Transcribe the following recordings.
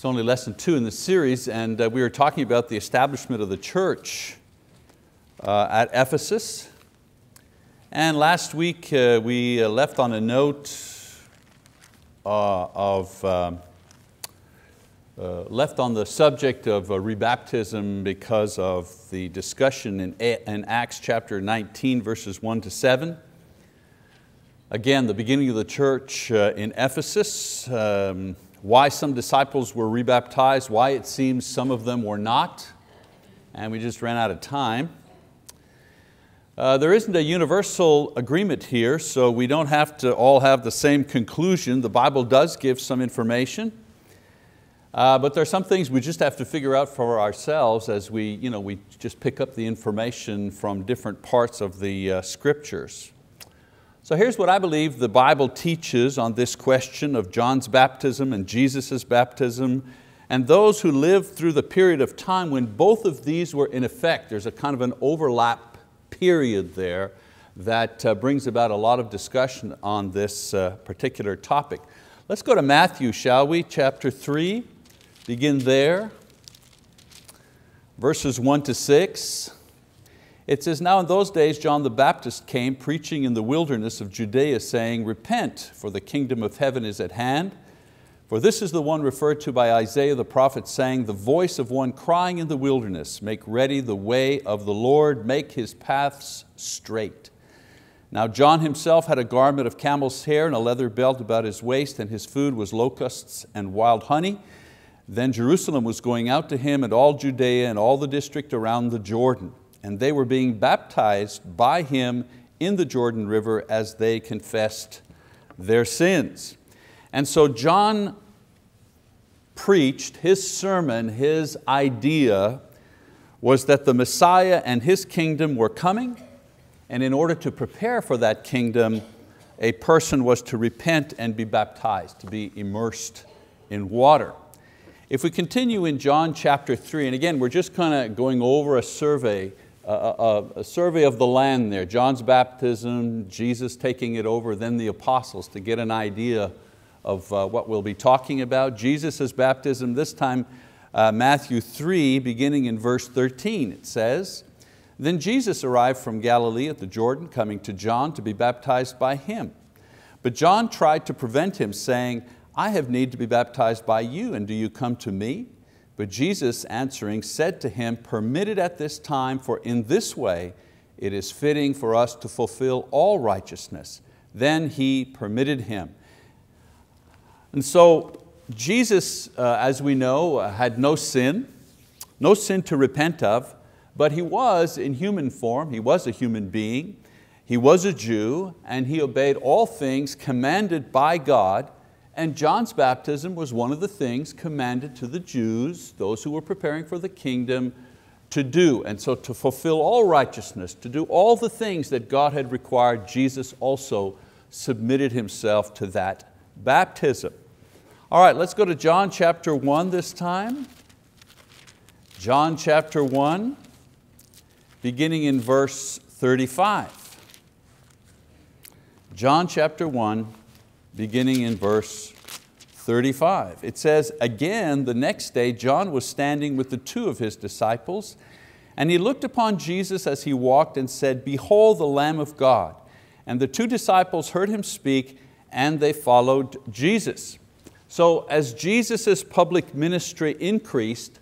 It's only lesson two in the series and uh, we were talking about the establishment of the church uh, at Ephesus. And last week uh, we uh, left on a note uh, of, um, uh, left on the subject of rebaptism because of the discussion in, in Acts chapter 19 verses one to seven. Again, the beginning of the church in Ephesus, um, why some disciples were rebaptized, why it seems some of them were not, and we just ran out of time. Uh, there isn't a universal agreement here, so we don't have to all have the same conclusion. The Bible does give some information, uh, but there are some things we just have to figure out for ourselves as we, you know, we just pick up the information from different parts of the uh, scriptures. So here's what I believe the Bible teaches on this question of John's baptism and Jesus' baptism and those who lived through the period of time when both of these were in effect. There's a kind of an overlap period there that uh, brings about a lot of discussion on this uh, particular topic. Let's go to Matthew, shall we? Chapter three, begin there. Verses one to six. It says, now in those days John the Baptist came preaching in the wilderness of Judea saying, repent for the kingdom of heaven is at hand. For this is the one referred to by Isaiah the prophet saying, the voice of one crying in the wilderness, make ready the way of the Lord, make His paths straight. Now John himself had a garment of camel's hair and a leather belt about his waist and his food was locusts and wild honey. Then Jerusalem was going out to him and all Judea and all the district around the Jordan and they were being baptized by him in the Jordan River as they confessed their sins. And so John preached, his sermon, his idea was that the Messiah and His kingdom were coming, and in order to prepare for that kingdom, a person was to repent and be baptized, to be immersed in water. If we continue in John chapter three, and again, we're just kind of going over a survey a, a, survey of the land there, John's baptism, Jesus taking it over, then the apostles to get an idea of uh, what we'll be talking about. Jesus' baptism, this time uh, Matthew 3, beginning in verse 13, it says, Then Jesus arrived from Galilee at the Jordan, coming to John to be baptized by him. But John tried to prevent him, saying, I have need to be baptized by you, and do you come to me? But Jesus answering said to him, permit it at this time, for in this way it is fitting for us to fulfill all righteousness. Then he permitted him. And so Jesus, uh, as we know, uh, had no sin, no sin to repent of, but He was in human form, He was a human being, He was a Jew, and He obeyed all things commanded by God, and John's baptism was one of the things commanded to the Jews, those who were preparing for the kingdom, to do. And so to fulfill all righteousness, to do all the things that God had required, Jesus also submitted Himself to that baptism. All right, let's go to John chapter 1 this time. John chapter 1, beginning in verse 35. John chapter 1, beginning in verse 35. It says, again, the next day, John was standing with the two of his disciples, and he looked upon Jesus as he walked and said, behold the Lamb of God. And the two disciples heard him speak, and they followed Jesus. So as Jesus' public ministry increased,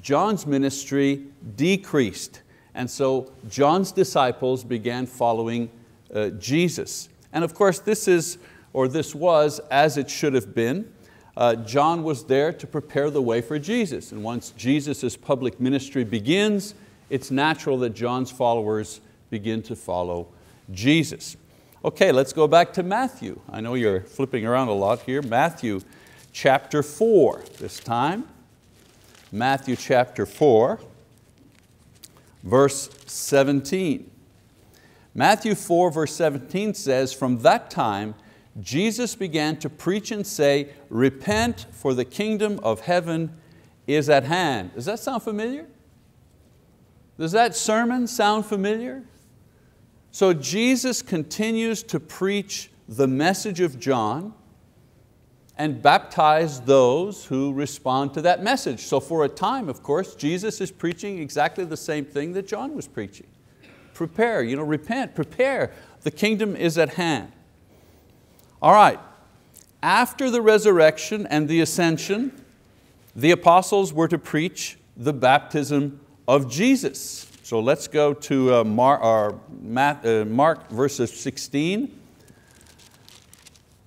John's ministry decreased. And so John's disciples began following uh, Jesus. And of course, this is or this was as it should have been. Uh, John was there to prepare the way for Jesus. And once Jesus' public ministry begins, it's natural that John's followers begin to follow Jesus. Okay, let's go back to Matthew. I know you're flipping around a lot here. Matthew chapter four this time. Matthew chapter four, verse 17. Matthew 4 verse 17 says, from that time Jesus began to preach and say, repent for the kingdom of heaven is at hand. Does that sound familiar? Does that sermon sound familiar? So Jesus continues to preach the message of John and baptize those who respond to that message. So for a time, of course, Jesus is preaching exactly the same thing that John was preaching. Prepare, you know, repent, prepare. The kingdom is at hand. All right, after the resurrection and the ascension, the apostles were to preach the baptism of Jesus. So let's go to uh, Mark, uh, Mark verses 16.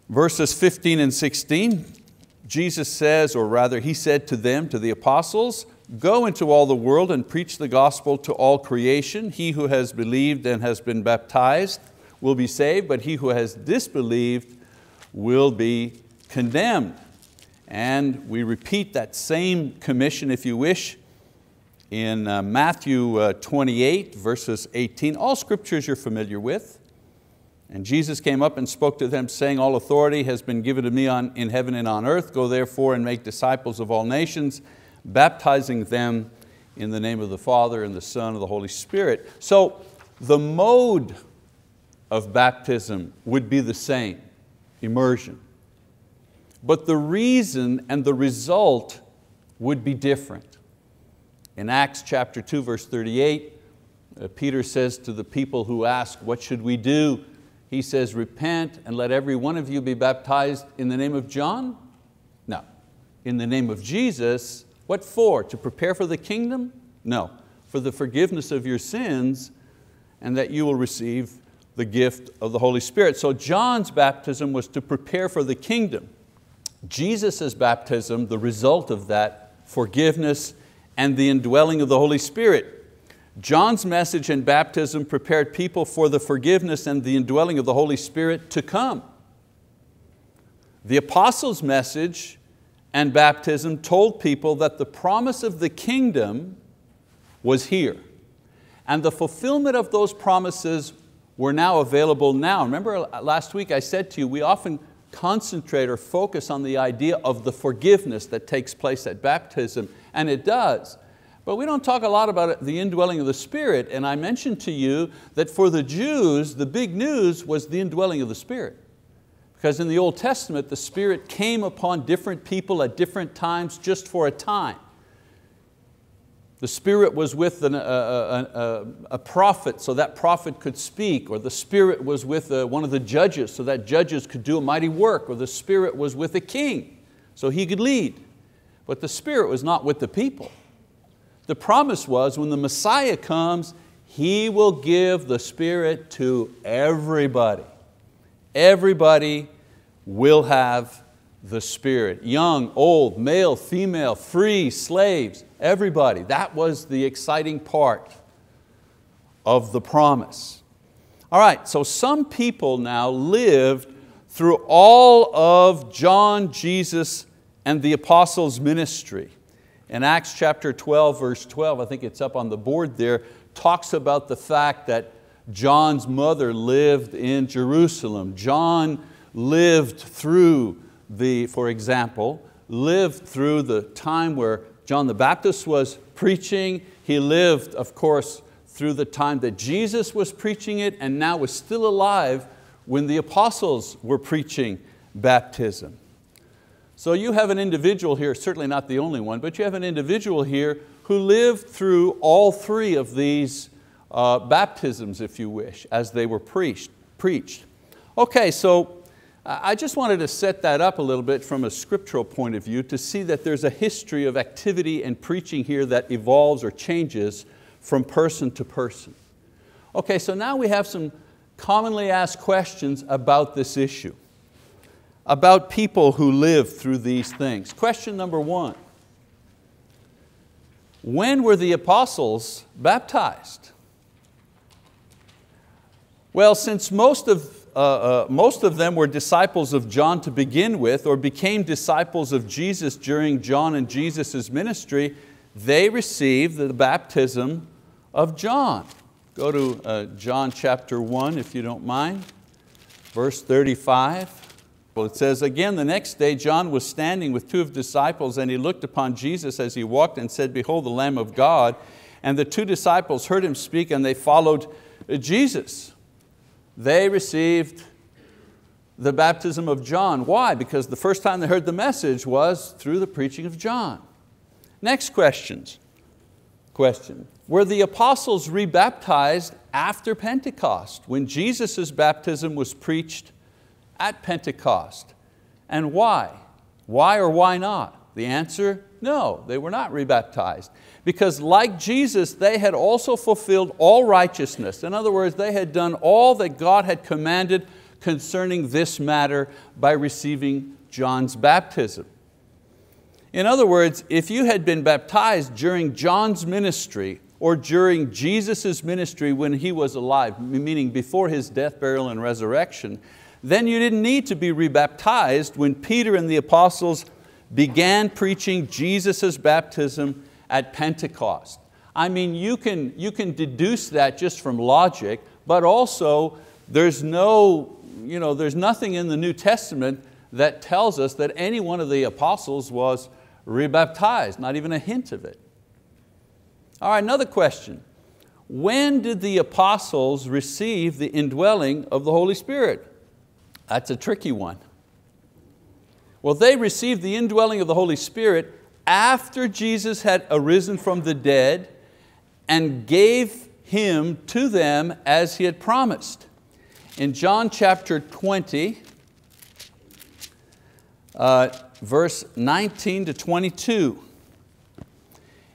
Verses 15 and 16, Jesus says, or rather He said to them, to the apostles, Go into all the world and preach the gospel to all creation. He who has believed and has been baptized will be saved, but he who has disbelieved will be condemned. And we repeat that same commission, if you wish, in uh, Matthew uh, 28, verses 18. All scriptures you're familiar with. And Jesus came up and spoke to them, saying, All authority has been given to me on, in heaven and on earth. Go therefore and make disciples of all nations, baptizing them in the name of the Father and the Son and the Holy Spirit. So the mode of baptism would be the same, immersion. But the reason and the result would be different. In Acts chapter 2, verse 38, uh, Peter says to the people who ask, what should we do? He says, repent and let every one of you be baptized in the name of John? No. In the name of Jesus, what for? To prepare for the kingdom? No. For the forgiveness of your sins and that you will receive the gift of the Holy Spirit. So John's baptism was to prepare for the kingdom. Jesus' baptism, the result of that, forgiveness and the indwelling of the Holy Spirit. John's message and baptism prepared people for the forgiveness and the indwelling of the Holy Spirit to come. The apostles' message and baptism told people that the promise of the kingdom was here. And the fulfillment of those promises were now available now. Remember uh, last week I said to you, we often concentrate or focus on the idea of the forgiveness that takes place at baptism, and it does. But we don't talk a lot about the indwelling of the Spirit, and I mentioned to you that for the Jews, the big news was the indwelling of the Spirit. Because in the Old Testament, the Spirit came upon different people at different times just for a time. The Spirit was with an, a, a, a, prophet so that prophet could speak, or the Spirit was with a, uh, one of the judges so that judges could do a mighty work, or the Spirit was with a king so he could lead. But the Spirit was not with the people. The promise was when the Messiah comes, He will give the Spirit to everybody. Everybody will have the Spirit. Young, old, male, female, free, slaves, everybody. That was the exciting part of the promise. All right, so some people now lived through all of John, Jesus, and the apostles' ministry in Acts chapter 12, verse 12, I think it's up on the board there, talks about the fact that John's mother lived in Jerusalem. John lived through the, for example, lived through the time where John the Baptist was preaching. He lived, of course, through the time that Jesus was preaching it and now was still alive when the apostles were preaching baptism. So you have an individual here, certainly not the only one, but you have an individual here who lived through all three of these uh, baptisms, if you wish, as they were preached. preached. Okay, so I just wanted to set that up a little bit from a scriptural point of view to see that there's a history of activity and preaching here that evolves or changes from person to person. Okay, so now we have some commonly asked questions about this issue about people who live through these things. Question number one, when were the apostles baptized? Well, since most of, uh, uh, most of them were disciples of John to begin with or became disciples of Jesus during John and Jesus' ministry, they received the baptism of John. Go to uh, John chapter 1 if you don't mind, verse 35. Well, it says, again, the next day John was standing with two of disciples and he looked upon Jesus as he walked and said, behold the Lamb of God. And the two disciples heard him speak and they followed Jesus. They received the baptism of John. Why? Because the first time they heard the message was through the preaching of John. Next questions. Question. Were the apostles rebaptized after Pentecost when Jesus' baptism was preached at Pentecost? And why? Why or why not? The answer, no, they were not rebaptized. Because like Jesus, they had also fulfilled all righteousness. In other words, they had done all that God had commanded concerning this matter by receiving John's baptism. In other words, if you had been baptized during John's ministry or during Jesus' ministry when He was alive, meaning before His death, burial, and resurrection, then you didn't need to be rebaptized when Peter and the apostles began preaching Jesus' baptism at Pentecost. I mean, you can, you can deduce that just from logic, but also there's, no, you know, there's nothing in the New Testament that tells us that any one of the apostles was rebaptized, not even a hint of it. All right, another question. When did the apostles receive the indwelling of the Holy Spirit? That's a tricky one. Well, they received the indwelling of the Holy Spirit after Jesus had arisen from the dead and gave Him to them as He had promised. In John chapter 20, uh, verse 19 to 22,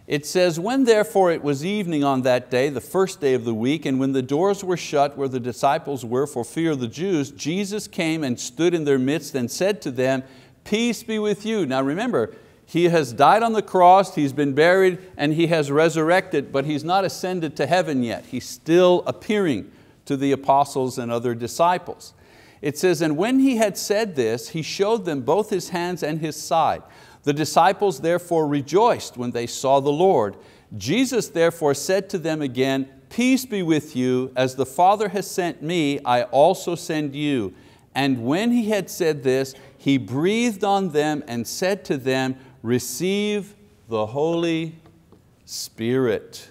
it says, When therefore it was evening on that day, the first day of the week, and when the doors were shut where the disciples were for fear of the Jews, Jesus came and stood in their midst and said to them, Peace be with you. Now remember, He has died on the cross, He's been buried, and He has resurrected, but He's not ascended to heaven yet. He's still appearing to the apostles and other disciples. It says, and when He had said this, He showed them both His hands and His side. The disciples therefore rejoiced when they saw the Lord. Jesus therefore said to them again, Peace be with you, as the Father has sent me, I also send you. And when he had said this, he breathed on them and said to them, Receive the Holy Spirit.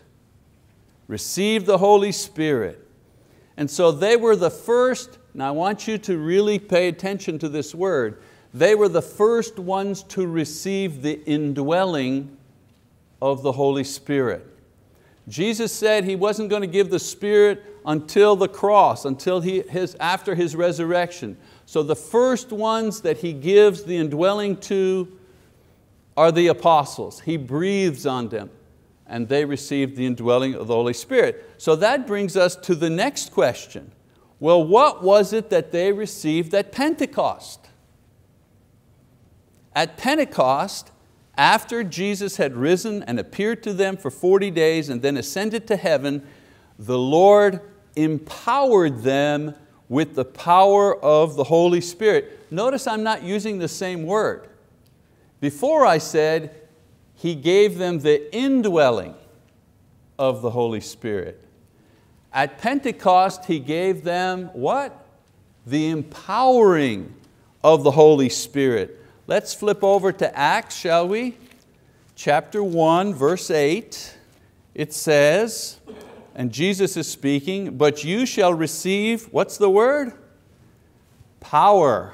Receive the Holy Spirit. And so they were the first, and I want you to really pay attention to this word, they were the first ones to receive the indwelling of the Holy Spirit. Jesus said He wasn't going to give the Spirit until the cross, until he, his, after His resurrection. So the first ones that He gives the indwelling to are the apostles. He breathes on them and they receive the indwelling of the Holy Spirit. So that brings us to the next question. Well, what was it that they received at Pentecost? At Pentecost, after Jesus had risen and appeared to them for 40 days and then ascended to heaven, the Lord empowered them with the power of the Holy Spirit. Notice I'm not using the same word. Before I said, He gave them the indwelling of the Holy Spirit. At Pentecost, He gave them what? The empowering of the Holy Spirit. Let's flip over to Acts, shall we? Chapter 1, verse 8. It says, and Jesus is speaking, but you shall receive, what's the word? Power.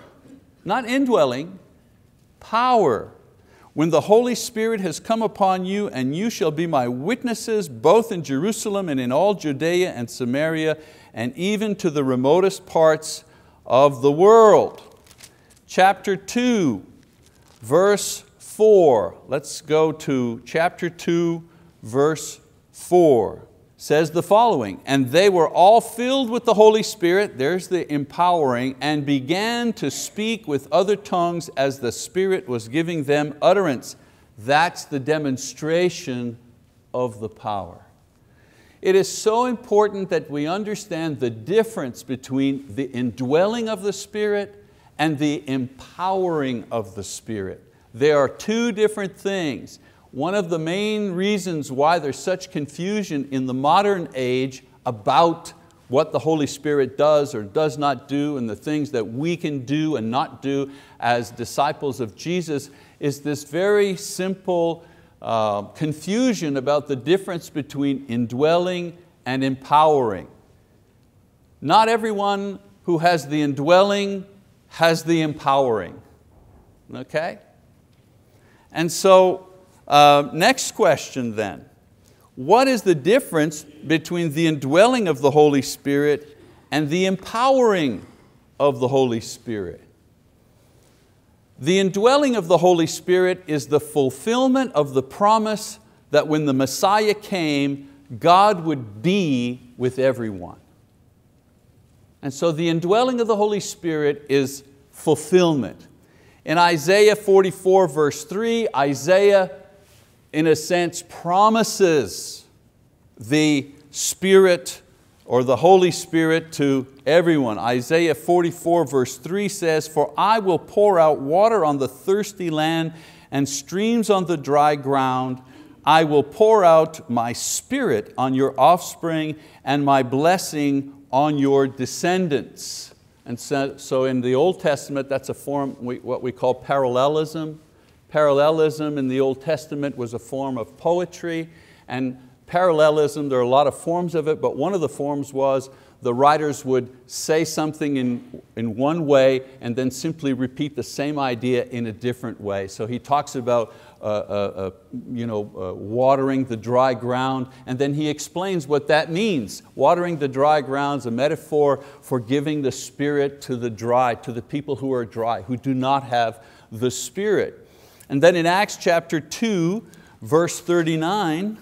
Not indwelling, power. When the Holy Spirit has come upon you, and you shall be my witnesses both in Jerusalem and in all Judea and Samaria, and even to the remotest parts of the world. Chapter 2, verse 4. Let's go to chapter 2, verse 4. Says the following, and they were all filled with the Holy Spirit, there's the empowering, and began to speak with other tongues as the Spirit was giving them utterance. That's the demonstration of the power. It is so important that we understand the difference between the indwelling of the Spirit and the empowering of the Spirit. They are two different things. One of the main reasons why there's such confusion in the modern age about what the Holy Spirit does or does not do and the things that we can do and not do as disciples of Jesus is this very simple uh, confusion about the difference between indwelling and empowering. Not everyone who has the indwelling has the empowering. Okay? And so, uh, next question then. What is the difference between the indwelling of the Holy Spirit and the empowering of the Holy Spirit? The indwelling of the Holy Spirit is the fulfillment of the promise that when the Messiah came, God would be with everyone. And so the indwelling of the Holy Spirit is fulfillment. In Isaiah 44 verse 3, Isaiah in a sense promises the Spirit or the Holy Spirit to everyone. Isaiah 44 verse 3 says, For I will pour out water on the thirsty land and streams on the dry ground. I will pour out my spirit on your offspring and my blessing on your descendants. And so, so in the Old Testament, that's a form, what we call parallelism. Parallelism in the Old Testament was a form of poetry and parallelism, there are a lot of forms of it, but one of the forms was the writers would say something in, in one way and then simply repeat the same idea in a different way. So he talks about uh, uh, uh, you know, uh, watering the dry ground and then he explains what that means. Watering the dry ground is a metaphor for giving the Spirit to the dry, to the people who are dry, who do not have the Spirit. And then in Acts chapter 2, verse 39,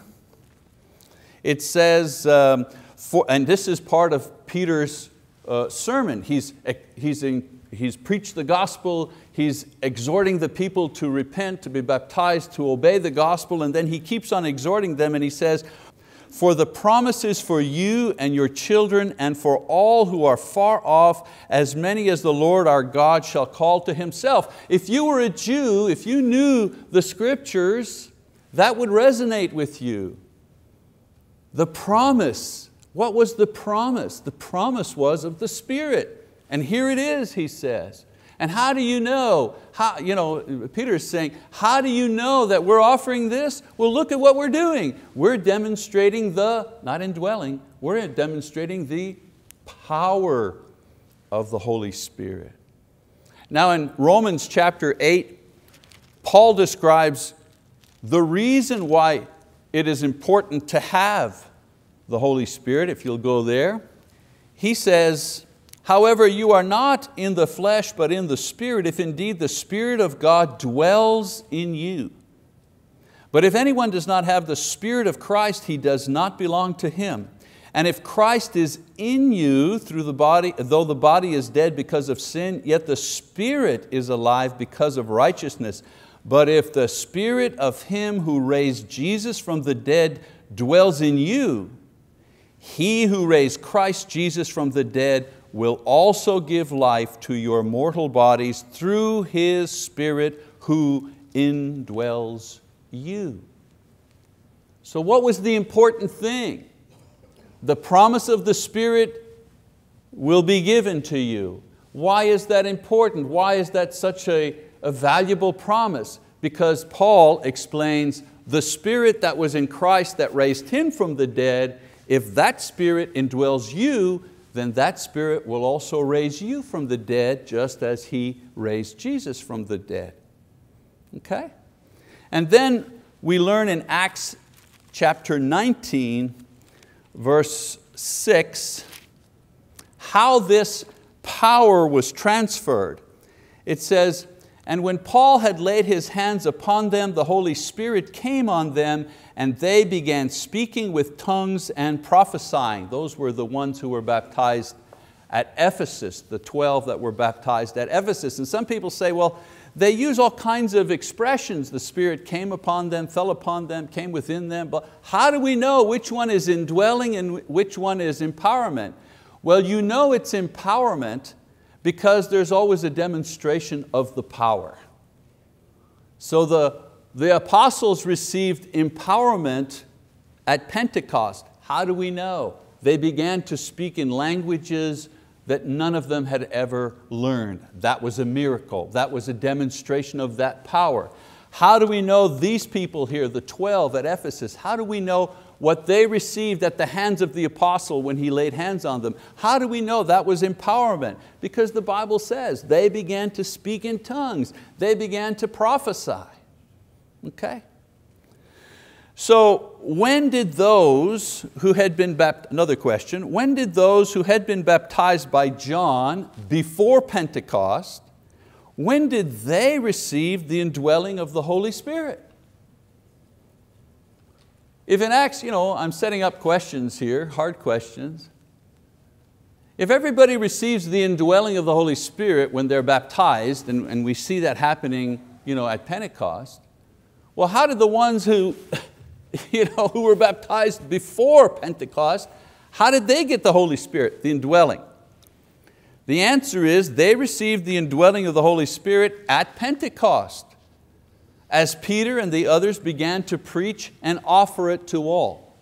it says, um, for, and this is part of Peter's uh, sermon. He's, he's, in, he's preached the gospel, he's exhorting the people to repent, to be baptized, to obey the gospel, and then he keeps on exhorting them and he says, for the promise is for you and your children and for all who are far off, as many as the Lord our God shall call to Himself. If you were a Jew, if you knew the scriptures, that would resonate with you. The promise, what was the promise? The promise was of the Spirit. And here it is, he says. And how do you know? How, you know, Peter is saying, how do you know that we're offering this? Well, look at what we're doing. We're demonstrating the, not indwelling, we're demonstrating the power of the Holy Spirit. Now in Romans chapter 8, Paul describes the reason why it is important to have the Holy Spirit, if you'll go there. He says, However, you are not in the flesh, but in the Spirit, if indeed the Spirit of God dwells in you. But if anyone does not have the Spirit of Christ, he does not belong to Him. And if Christ is in you through the body, though the body is dead because of sin, yet the Spirit is alive because of righteousness. But if the spirit of him who raised Jesus from the dead dwells in you, he who raised Christ Jesus from the dead will also give life to your mortal bodies through His Spirit who indwells you. So what was the important thing? The promise of the Spirit will be given to you. Why is that important? Why is that such a, a valuable promise because Paul explains the spirit that was in Christ that raised him from the dead, if that spirit indwells you, then that spirit will also raise you from the dead just as he raised Jesus from the dead. Okay? And then we learn in Acts chapter 19, verse 6, how this power was transferred. It says, and when Paul had laid his hands upon them, the Holy Spirit came on them and they began speaking with tongues and prophesying. Those were the ones who were baptized at Ephesus, the 12 that were baptized at Ephesus. And some people say, well, they use all kinds of expressions. The Spirit came upon them, fell upon them, came within them. But how do we know which one is indwelling and which one is empowerment? Well, you know it's empowerment because there's always a demonstration of the power. So the, the apostles received empowerment at Pentecost. How do we know? They began to speak in languages that none of them had ever learned. That was a miracle. That was a demonstration of that power. How do we know these people here, the 12 at Ephesus, how do we know what they received at the hands of the apostle when he laid hands on them. How do we know that was empowerment? Because the Bible says they began to speak in tongues, they began to prophesy. Okay? So when did those who had been baptized, another question, when did those who had been baptized by John before Pentecost, when did they receive the indwelling of the Holy Spirit? If in Acts, you know, I'm setting up questions here, hard questions. If everybody receives the indwelling of the Holy Spirit when they're baptized, and, and we see that happening you know, at Pentecost, well, how did the ones who, you know, who were baptized before Pentecost, how did they get the Holy Spirit, the indwelling? The answer is they received the indwelling of the Holy Spirit at Pentecost as Peter and the others began to preach and offer it to all.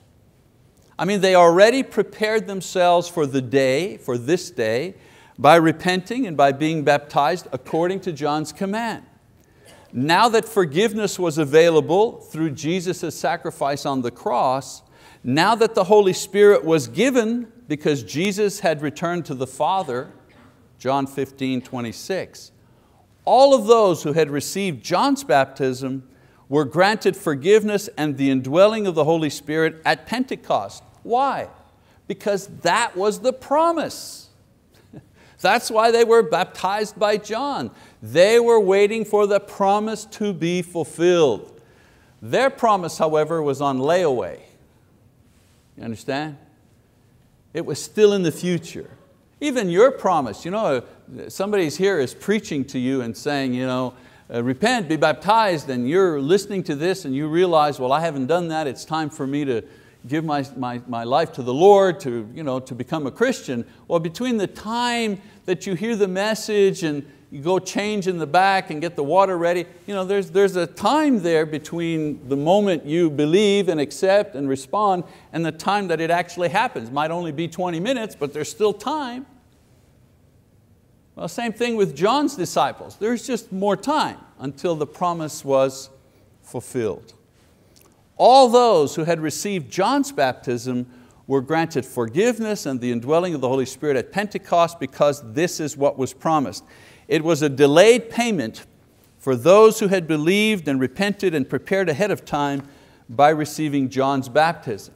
I mean, they already prepared themselves for the day, for this day, by repenting and by being baptized according to John's command. Now that forgiveness was available through Jesus' sacrifice on the cross, now that the Holy Spirit was given because Jesus had returned to the Father, John 15, 26, all of those who had received John's baptism were granted forgiveness and the indwelling of the Holy Spirit at Pentecost. Why? Because that was the promise. That's why they were baptized by John. They were waiting for the promise to be fulfilled. Their promise, however, was on layaway. You understand? It was still in the future. Even your promise, you know, somebody's here is preaching to you and saying, you know, uh, repent, be baptized, and you're listening to this and you realize, well, I haven't done that, it's time for me to give my, my, my life to the Lord, to, you know, to become a Christian. Well, between the time that you hear the message and you go change in the back and get the water ready. You know, there's, there's a time there between the moment you believe and accept and respond and the time that it actually happens. Might only be 20 minutes, but there's still time. Well, same thing with John's disciples. There's just more time until the promise was fulfilled. All those who had received John's baptism were granted forgiveness and the indwelling of the Holy Spirit at Pentecost because this is what was promised. It was a delayed payment for those who had believed and repented and prepared ahead of time by receiving John's baptism.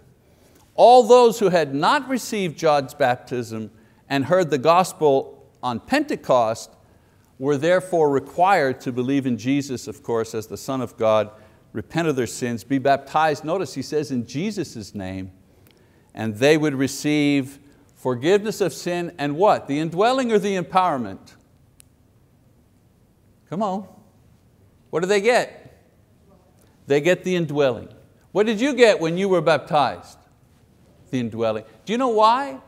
All those who had not received John's baptism and heard the gospel on Pentecost were therefore required to believe in Jesus, of course, as the Son of God, repent of their sins, be baptized, notice he says in Jesus' name, and they would receive forgiveness of sin and what? The indwelling or the empowerment? Come on. What do they get? They get the indwelling. What did you get when you were baptized? The indwelling. Do you know why?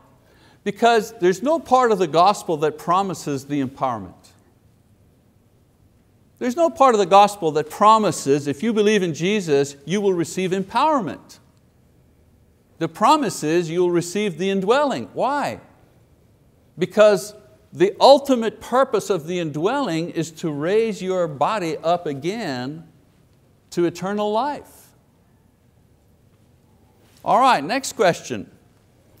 Because there's no part of the gospel that promises the empowerment. There's no part of the gospel that promises if you believe in Jesus, you will receive empowerment. The promise is you'll receive the indwelling. Why? Because the ultimate purpose of the indwelling is to raise your body up again to eternal life. All right, next question.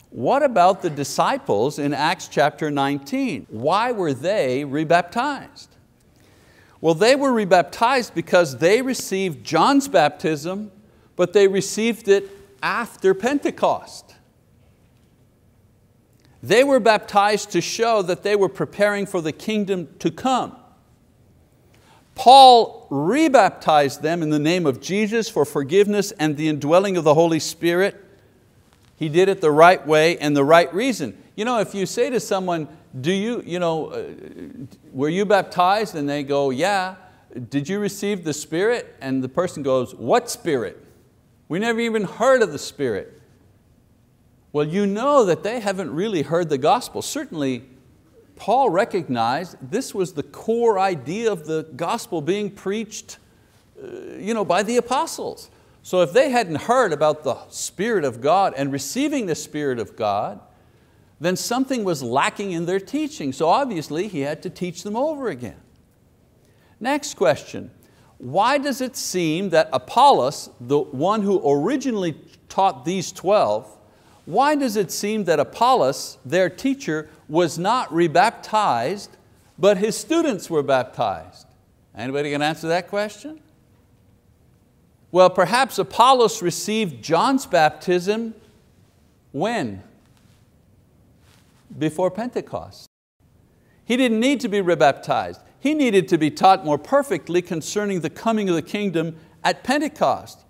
What about the disciples in Acts chapter 19? Why were they rebaptized? Well, they were rebaptized because they received John's baptism, but they received it after Pentecost. They were baptized to show that they were preparing for the kingdom to come. Paul rebaptized them in the name of Jesus for forgiveness and the indwelling of the Holy Spirit. He did it the right way and the right reason. You know, if you say to someone, do you, you know, uh, were you baptized? And they go, yeah. Did you receive the Spirit? And the person goes, what Spirit? We never even heard of the Spirit. Well, you know that they haven't really heard the gospel. Certainly, Paul recognized this was the core idea of the gospel being preached uh, you know, by the apostles. So if they hadn't heard about the Spirit of God and receiving the Spirit of God, then something was lacking in their teaching. So obviously he had to teach them over again. Next question, why does it seem that Apollos, the one who originally taught these 12, why does it seem that Apollos, their teacher, was not rebaptized, but his students were baptized? Anybody can answer that question? Well, perhaps Apollos received John's baptism when? Before Pentecost. He didn't need to be rebaptized. He needed to be taught more perfectly concerning the coming of the kingdom at Pentecost.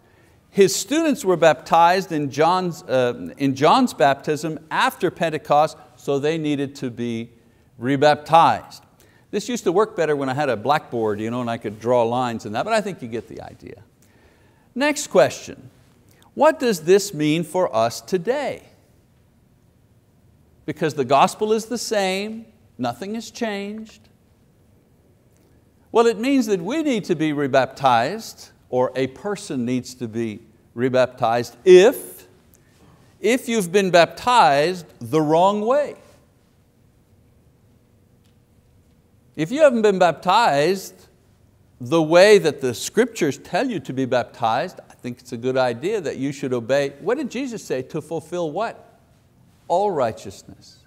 His students were baptized in John's, uh, in John's baptism after Pentecost, so they needed to be rebaptized. This used to work better when I had a blackboard you know, and I could draw lines and that, but I think you get the idea. Next question, what does this mean for us today? Because the gospel is the same, nothing has changed. Well, it means that we need to be rebaptized or a person needs to be rebaptized if, if you've been baptized the wrong way. If you haven't been baptized the way that the scriptures tell you to be baptized, I think it's a good idea that you should obey. What did Jesus say? To fulfill what? All righteousness.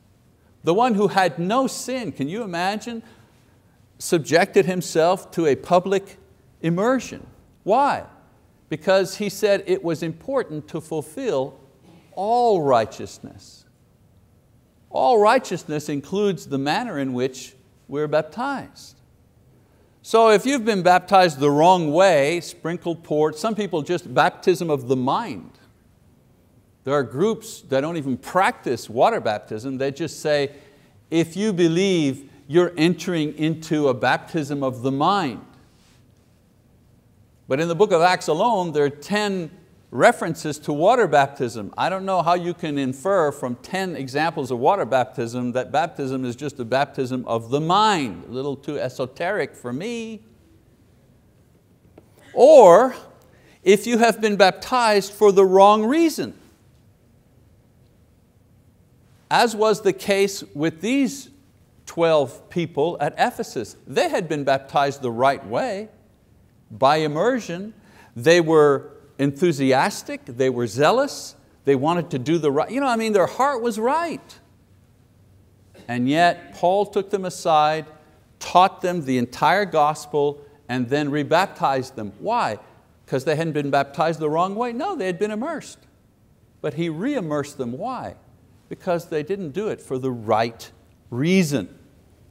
The one who had no sin, can you imagine? Subjected himself to a public immersion. Why? Because he said it was important to fulfill all righteousness. All righteousness includes the manner in which we're baptized. So if you've been baptized the wrong way, sprinkled, poured, some people just baptism of the mind. There are groups that don't even practice water baptism, they just say, if you believe, you're entering into a baptism of the mind. But in the book of Acts alone, there are 10 references to water baptism. I don't know how you can infer from 10 examples of water baptism that baptism is just a baptism of the mind, a little too esoteric for me. Or if you have been baptized for the wrong reason, as was the case with these 12 people at Ephesus. They had been baptized the right way, by immersion. They were enthusiastic, they were zealous, they wanted to do the right, you know, I mean, their heart was right. And yet Paul took them aside, taught them the entire gospel, and then rebaptized them. Why? Because they hadn't been baptized the wrong way? No, they had been immersed. But he re-immersed them. Why? Because they didn't do it for the right reason.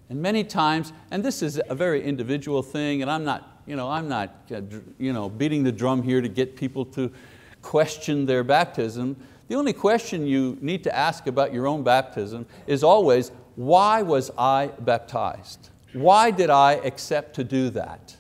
And many times, and this is a very individual thing, and I'm not you know, I'm not uh, you know, beating the drum here to get people to question their baptism. The only question you need to ask about your own baptism is always, why was I baptized? Why did I accept to do that?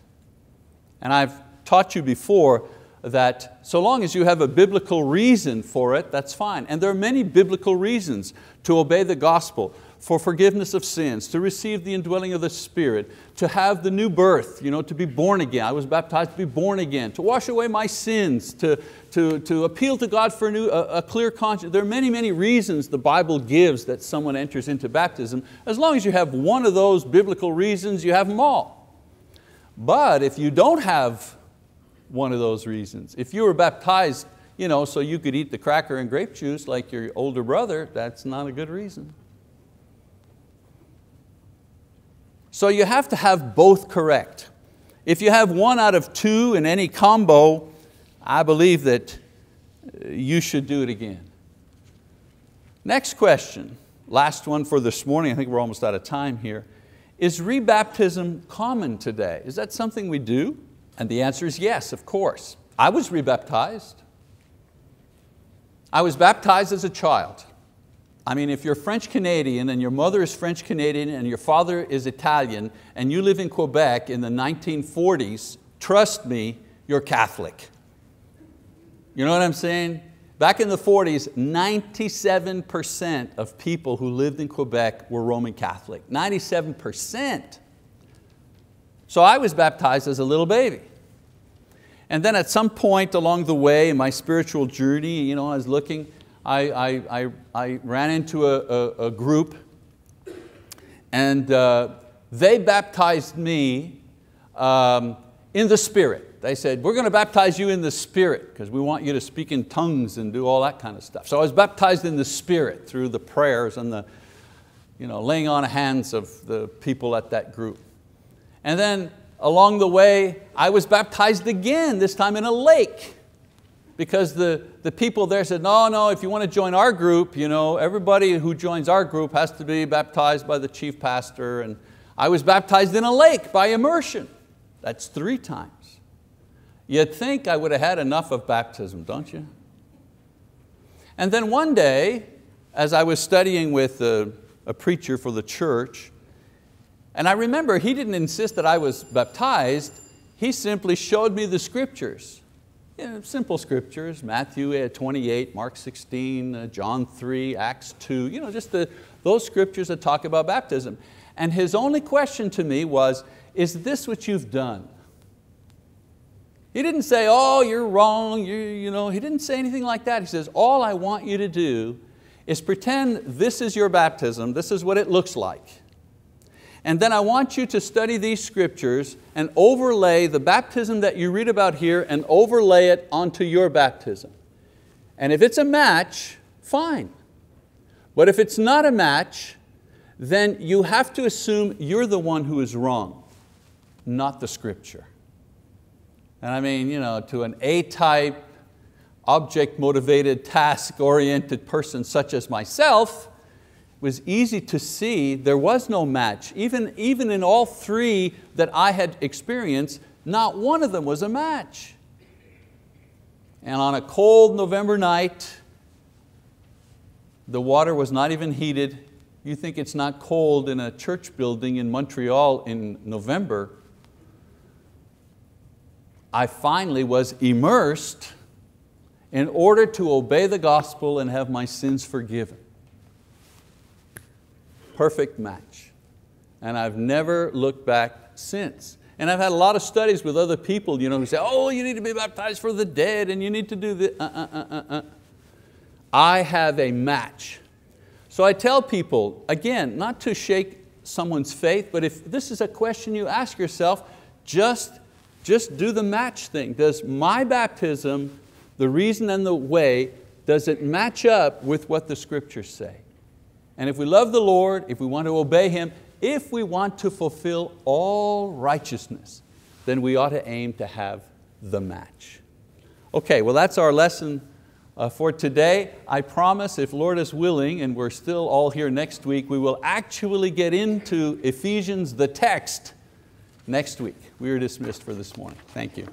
And I've taught you before that so long as you have a biblical reason for it, that's fine. And there are many biblical reasons to obey the gospel for forgiveness of sins, to receive the indwelling of the Spirit, to have the new birth, you know, to be born again. I was baptized to be born again, to wash away my sins, to, to, to appeal to God for a, new, a, a clear conscience. There are many, many reasons the Bible gives that someone enters into baptism. As long as you have one of those biblical reasons, you have them all. But if you don't have one of those reasons, if you were baptized you know, so you could eat the cracker and grape juice like your older brother, that's not a good reason. So you have to have both correct. If you have one out of two in any combo, I believe that uh, you should do it again. Next question, last one for this morning, I think we're almost out of time here. Is rebaptism common today? Is that something we do? And the answer is yes, of course. I was rebaptized. I was baptized as a child. I mean, if you're French Canadian and your mother is French Canadian and your father is Italian and you live in Quebec in the 1940s, trust me, you're Catholic. You know what I'm saying? Back in the 40s, 97% of people who lived in Quebec were Roman Catholic, 97%. So I was baptized as a little baby. And then at some point along the way in my spiritual journey, you know, I was looking, I, I, I, ran into a, a, a group and uh, they baptized me um, in the Spirit. They said, we're going to baptize you in the Spirit because we want you to speak in tongues and do all that kind of stuff. So I was baptized in the Spirit through the prayers and the you know, laying on hands of the people at that group. And then along the way, I was baptized again, this time in a lake because the, the people there said, no, no, if you want to join our group, you know, everybody who joins our group has to be baptized by the chief pastor. And I was baptized in a lake by immersion. That's three times. You'd think I would have had enough of baptism, don't you? And then one day, as I was studying with a, a preacher for the church, and I remember he didn't insist that I was baptized, he simply showed me the scriptures you know, simple scriptures, Matthew 28, Mark 16, uh, John 3, Acts 2, you know, just the, those scriptures that talk about baptism. And his only question to me was, is this what you've done? He didn't say, oh, you're wrong, you, you know, he didn't say anything like that. He says, all I want you to do is pretend this is your baptism, this is what it looks like. And then I want you to study these scriptures and overlay the baptism that you read about here and overlay it onto your baptism. And if it's a match, fine. But if it's not a match, then you have to assume you're the one who is wrong, not the scripture. And I mean, you know, to an A-type, object-motivated, task-oriented person such as myself, was easy to see there was no match. Even, even in all three that I had experienced, not one of them was a match. And on a cold November night, the water was not even heated. You think it's not cold in a church building in Montreal in November. I finally was immersed in order to obey the gospel and have my sins forgiven perfect match. And I've never looked back since. And I've had a lot of studies with other people you know, who say, oh, you need to be baptized for the dead and you need to do this. Uh, uh, uh, uh, uh. I have a match. So I tell people, again, not to shake someone's faith, but if this is a question you ask yourself, just, just do the match thing. Does my baptism, the reason and the way, does it match up with what the scriptures say? And if we love the Lord, if we want to obey Him, if we want to fulfill all righteousness, then we ought to aim to have the match. Okay, well that's our lesson uh, for today. I promise if Lord is willing, and we're still all here next week, we will actually get into Ephesians, the text, next week. We are dismissed for this morning. Thank you.